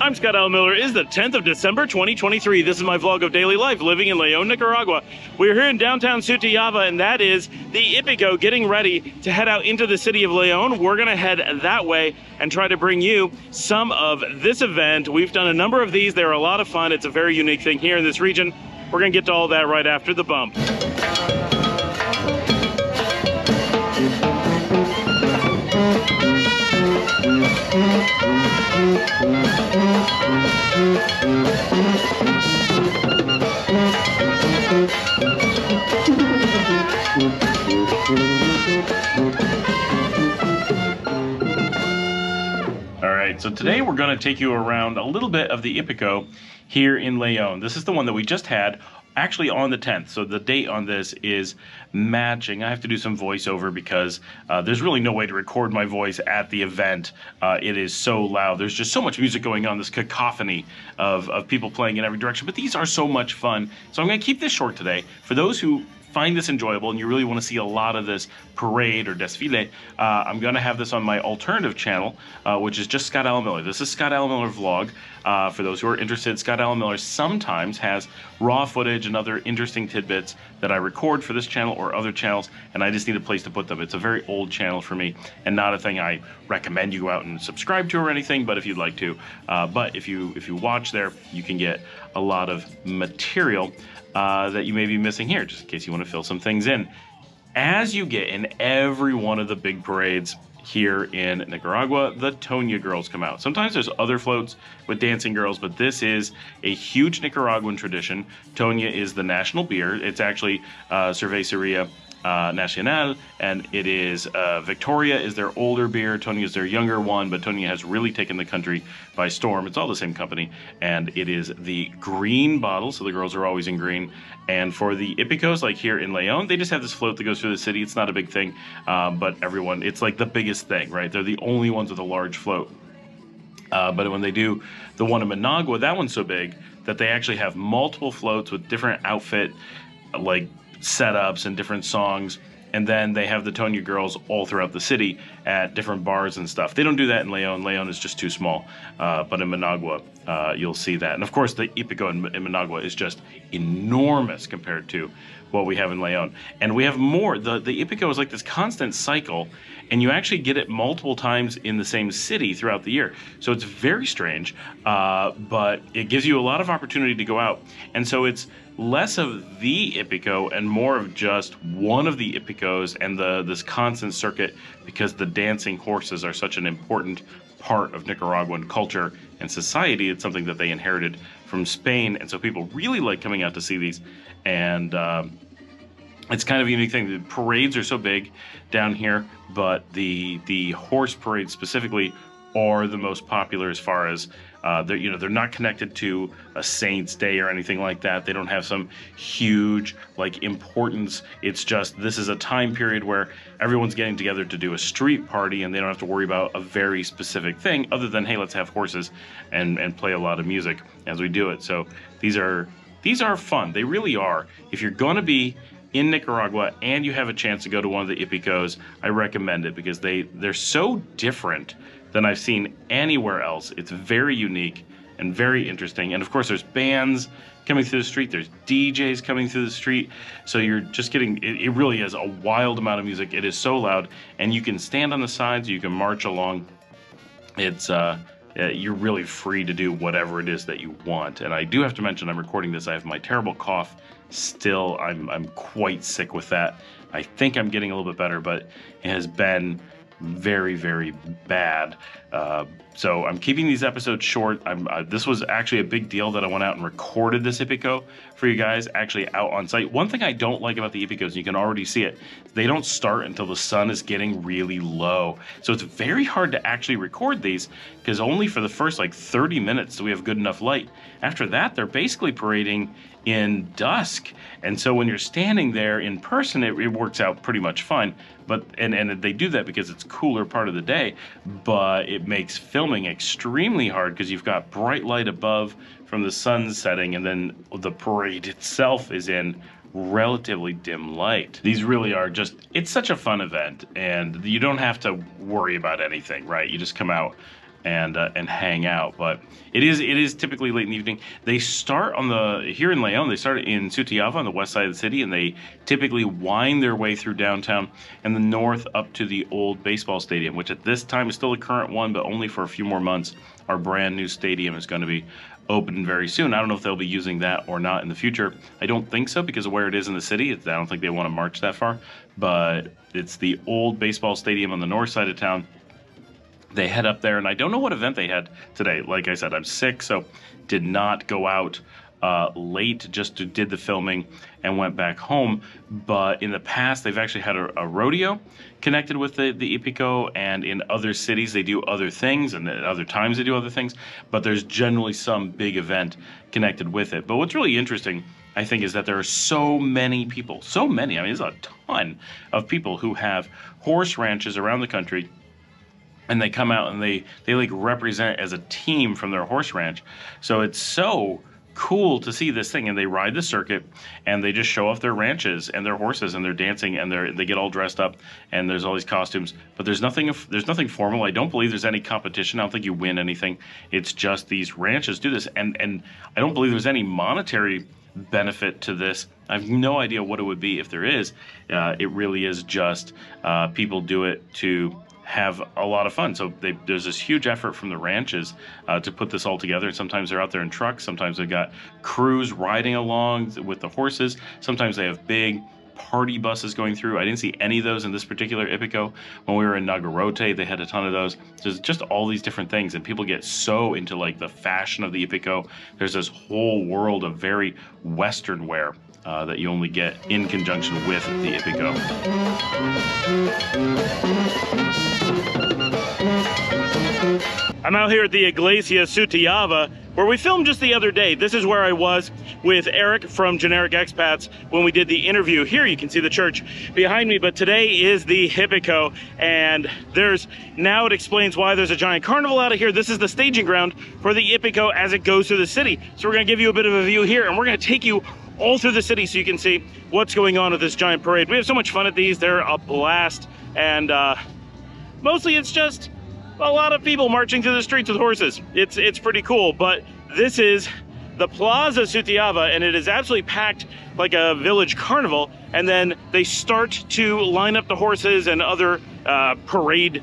I'm Scott Alan Miller. It is the 10th of December 2023. This is my vlog of daily life living in Leon, Nicaragua. We're here in downtown Sutiaba, and that is the Hipico getting ready to head out into the city of Leon. We're going to head that way and try to bring you some of this event. We've done a number of these. They're a lot of fun. It's a very unique thing here in this region. We're going to get to all that right after the bump. So today we're going to take you around a little bit of the Hipico here in Leon. This is the one that we just had actually on the 10th. So the date on this is matching. I have to do some voiceover because uh, there's really no way to record my voice at the event. Uh, it is so loud. There's just so much music going on, this cacophony of, of people playing in every direction. But these are so much fun. So I'm going to keep this short today. For those who find this enjoyable and you really want to see a lot of this parade or desfile, uh, I'm going to have this on my alternative channel, uh, which is just Scott Alan Miller. This is Scott Alan Miller Vlog. Uh, for those who are interested, Scott Alan Miller sometimes has raw footage and other interesting tidbits that I record for this channel or other channels, and I just need a place to put them. It's a very old channel for me and not a thing I recommend you go out and subscribe to or anything, but if you'd like to. Uh, but if you if you watch there, you can get a lot of material uh, that you may be missing here, just in case you want to fill some things in. As you get in every one of the big parades here in Nicaragua, the Toña girls come out. Sometimes there's other floats with dancing girls, but this is a huge Nicaraguan tradition. Toña is the national beer. It's actually uh, Cerveceria uh, Nacional, and it is uh, Victoria is their older beer, Toña is their younger one, but Toña has really taken the country by storm. It's all the same company, and it is the green bottle, so the girls are always in green. And for the Hipicos, like here in Leon, they just have this float that goes through the city. It's not a big thing, um, but everyone, it's like the biggest thing, right? They're the only ones with a large float. Uh, but when they do the one in Managua, that one's so big that they actually have multiple floats with different outfit, like setups and different songs. And then they have the Toña girls all throughout the city at different bars and stuff. They don't do that in Leon. Leon is just too small. Uh, but in Managua, uh, you'll see that. And of course, the Hipico in, in Managua is just enormous compared to what we have in Leon. And we have more. The, the Hipico is like this constant cycle, and you actually get it multiple times in the same city throughout the year. So it's very strange, uh, but it gives you a lot of opportunity to go out. And so it's less of the Hipico and more of just one of the Hipicos and the this constant circuit because the dancing horses are such an important part of Nicaraguan culture and society. It's something that they inherited from Spain, and so people really like coming out to see these. And um, it's kind of a unique thing. The parades are so big down here, but the the horse parades specifically are the most popular as far as uh, they're you know they're not connected to a saint's day or anything like that. They don't have some huge like importance. It's just this is a time period where everyone's getting together to do a street party and they don't have to worry about a very specific thing other than hey let's have horses and and play a lot of music as we do it. So these are these are fun. They really are. If you're going to be in Nicaragua and you have a chance to go to one of the Hipicos, I recommend it because they they're so different than I've seen anywhere else. It's very unique and very interesting. And of course, there's bands coming through the street. There's DJs coming through the street. So you're just getting, it, it, really is a wild amount of music. It is so loud. And you can stand on the sides, you can march along. It's, uh, you're really free to do whatever it is that you want. And I do have to mention, I'm recording this. I have my terrible cough still. I'm, I'm quite sick with that. I think I'm getting a little bit better, but it has been very, very bad. Uh, so I'm keeping these episodes short. Uh, this was actually a big deal that I went out and recorded this Hipico for you guys, actually out on site. One thing I don't like about the Hipicos, you can already see it, they don't start until the sun is getting really low. So it's very hard to actually record these because only for the first like 30 minutes do we have good enough light. After that, they're basically parading in dusk. And so when you're standing there in person, it, it works out pretty much fine. But and and they do that because it's cooler part of the day but it makes filming extremely hard because you've got bright light above from the sun setting and then the parade itself is in relatively dim light. These really are just it's such a fun event and you don't have to worry about anything right? You just come out and uh, and hang out. But it is it is typically late in the evening. They start on the here in Leon. They start in Sutiava on the west side of the city, and they typically wind their way through downtown and the north up to the old baseball stadium, which at this time is still the current one, but only for a few more months. Our brand new stadium is going to be open very soon. I don't know if they'll be using that or not in the future. I don't think so because of where it is in the city. I don't think they want to march that far. But it's the old baseball stadium on the north side of town they head up there, and I don't know what event they had today. Like I said, I'm sick, so did not go out uh, late, just did the filming and went back home. But in the past, they've actually had a, a rodeo connected with the, the Hipico, and in other cities, they do other things, and at other times, they do other things. But there's generally some big event connected with it. But what's really interesting, I think, is that there are so many people, so many, I mean, there's a ton of people who have horse ranches around the country and they come out and they they like represent as a team from their horse ranch. So it's so cool to see this thing and they ride the circuit and they just show off their ranches and their horses and they're dancing and they they get all dressed up and there's all these costumes. But there's nothing there's nothing formal. I don't believe there's any competition. I don't think you win anything. It's just these ranches do this. And and I don't believe there's any monetary benefit to this. I have no idea what it would be if there is. Uh, it really is just uh, people do it to have a lot of fun. So they, there's this huge effort from the ranches uh, to put this all together. Sometimes they're out there in trucks. Sometimes they've got crews riding along with the horses. Sometimes they have big party buses going through. I didn't see any of those in this particular Hipico. When we were in Nagarote, they had a ton of those. There's just all these different things, and people get so into like the fashion of the Hipico. There's this whole world of very Western wear uh, that you only get in conjunction with the Hipico. I'm out here at the Iglesia Sutiava, where we filmed just the other day. This is where I was with Eric from Generic Expats when we did the interview. Here you can see the church behind me, but today is the Hipico, and there's, now it explains why there's a giant carnival out of here. This is the staging ground for the Hipico as it goes through the city. So we're gonna give you a bit of a view here, and we're gonna take you all through the city so you can see what's going on with this giant parade. We have so much fun at these. They're a blast, and uh, mostly it's just a lot of people marching through the streets with horses. It's, it's pretty cool, but this is the Plaza Sutiava, and it is absolutely packed like a village carnival. And then they start to line up the horses and other uh, parade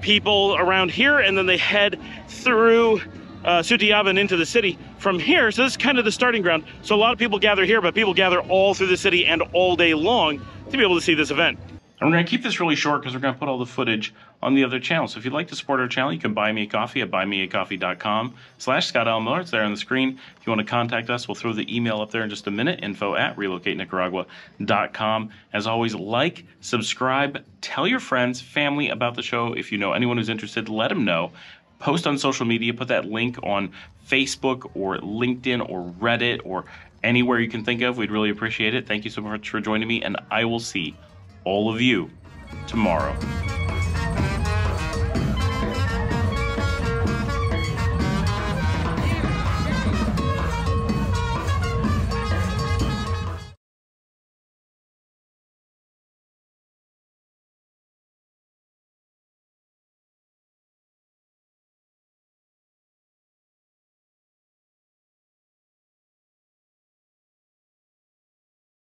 people around here, and then they head through uh, Sutiava and into the city from here. So this is kind of the starting ground. So a lot of people gather here, but people gather all through the city and all day long to be able to see this event. And we're going to keep this really short because we're going to put all the footage on the other channel. So if you'd like to support our channel, you can buy me a coffee at buymeacoffee.com slash scottalanmiller. It's there on the screen. If you want to contact us, we'll throw the email up there in just a minute, info at relocatenicaragua.com. As always, like, subscribe, tell your friends, family about the show. If you know anyone who's interested, let them know. Post on social media, put that link on Facebook or LinkedIn or Reddit or anywhere you can think of. We'd really appreciate it. Thank you so much for joining me, and I will see all of you tomorrow.